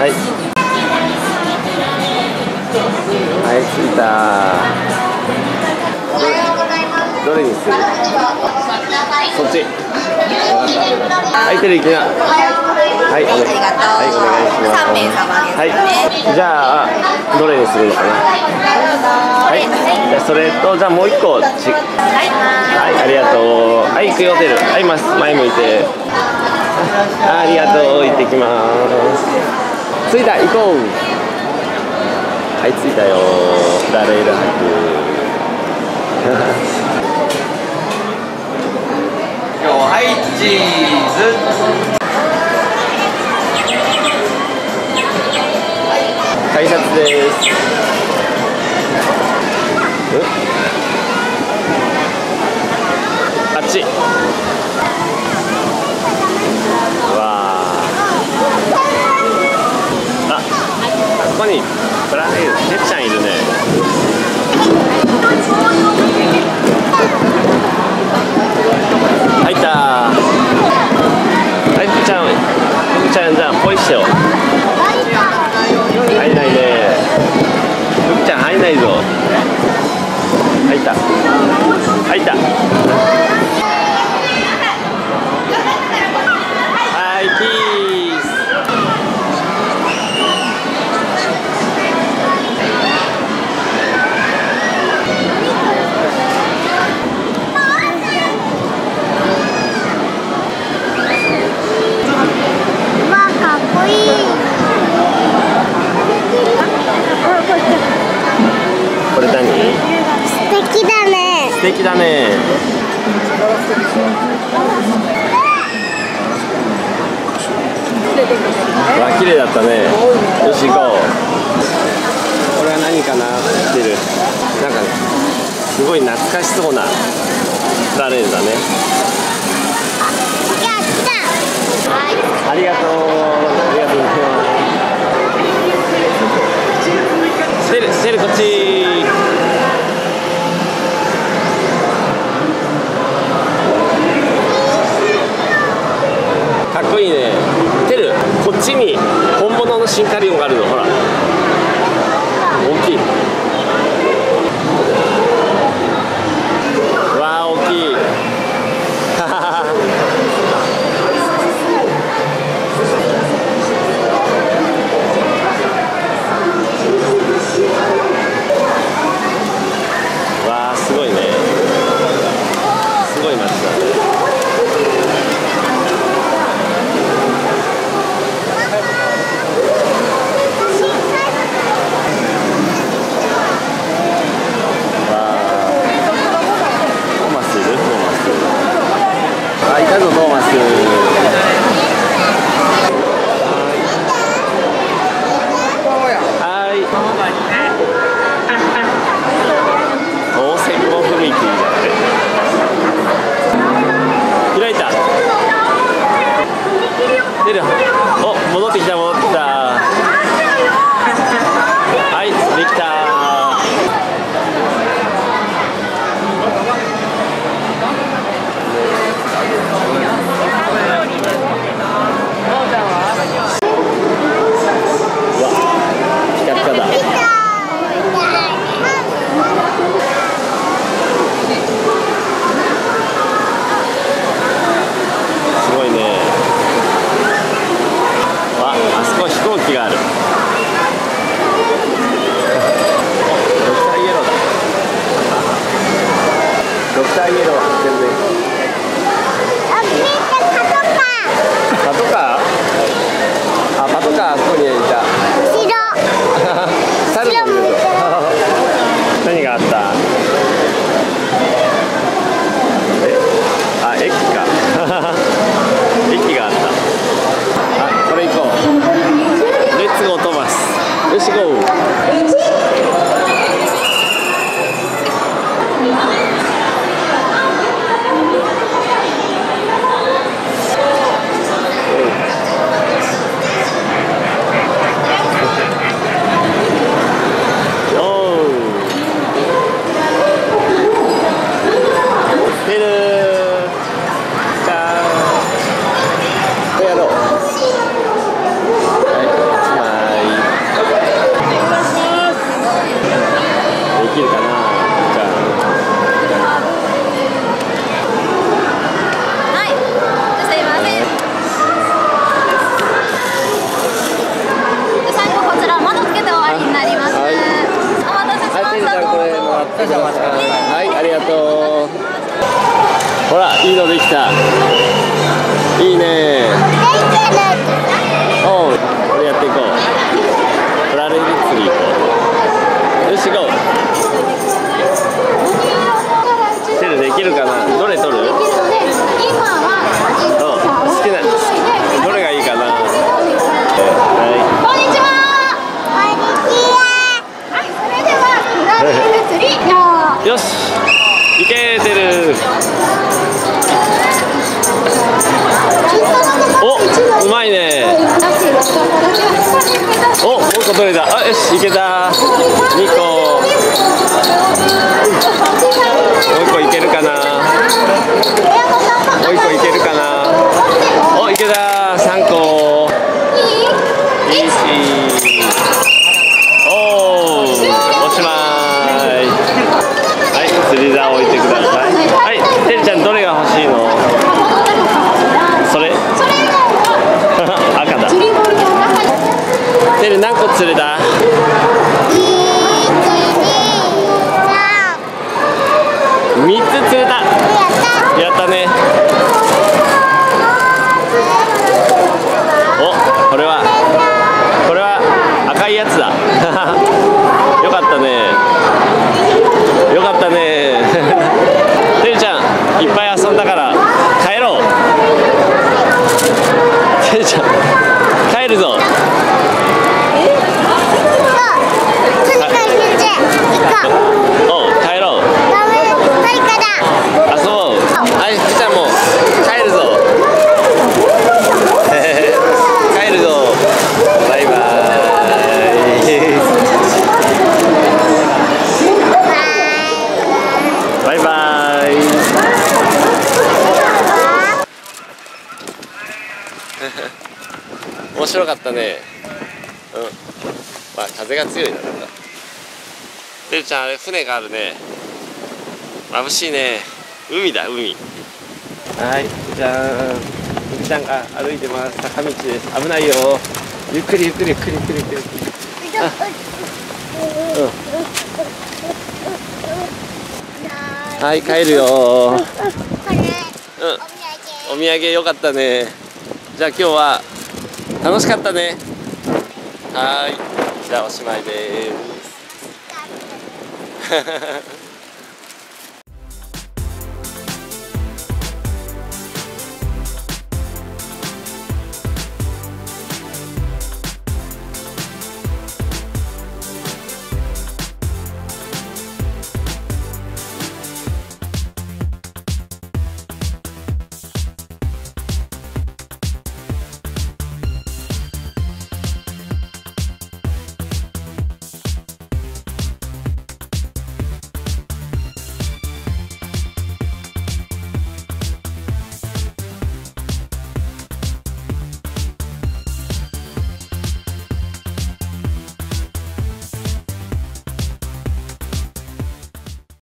はい。はい着いた。どれにする？そっち。はいテレビ行きな。はいお願い。ありがとうはいお願いします。はいじゃあどれにするのかな？はいじゃあそれとじゃあもう一個ち。はい。ありがとう。はい行くよテルはいます前向いてありがとう。行ってきます着いた行こうはい。着いたよラレール博今日はい。チーズ改札ですあっちうわーああここにプラネールてっちゃんいるね。入ったはいちゃん。ちゃんじゃあポイしてよ。入んないね。ふっちゃん入んないぞ。入った。入ったはいピースわあかっこいいこれ何素敵だね素敵だね。わ綺麗だったね。よし行こう。これは何かなってるなんかすごい懐かしそうなラレールだね。やったはいありがとう。ありがとうございます。てるてるこっちかっこいいねてるこっちに本物のシンカリオンがあるのほら大きいうわあ大きいわあすごいねすごい街だねわあトーマスいるトーマスあいたぞトーマスはい当選も踏切だって開いた出るお戻ってきた戻ってきたはいできたうわピカピカだすごいねわあそこ飛行機があるおドクターイエローだドクターイエロー発見です。パトカー。パトカーあパトカーあそこにいた。後ろ。猿もいるぞ。何があった？え？あ駅か。駅があった。あこれ行こう。レッツゴートマス。よしゴーきるかな？どれ取る？今は好きな。どれがいいかな、はい、こんにちは。こんにちは。それでは釣りよし。けてる。おうまいね。おもう一個取れた。あよしけた。個。釣り竿置いてください。はいてるちゃんどれが欲しいの？それ。赤だ。てる何個釣れた？3つ釣れた。やったねおこれはこれは赤いやつだよかったねよかったねてるちゃんいっぱい遊んだから帰ろうてるちゃん帰るぞおう帰ろう遊ぼうはいふーちゃんも帰るぞ帰るぞバイバイバイバイ 面白かったね。うん。まあ風が強いななんか。てるちゃんあれ船があるね。眩しいね。海だ海。はいじゃあふーちゃんが歩いてます。坂道です。危ないよ。ゆっくりゆっくりゆっくりゆっくり。ゆっくりゆっくりはい帰るよ。うん。お土産よかったねじゃあ今日は楽しかったね。はい。じゃあおしまいです。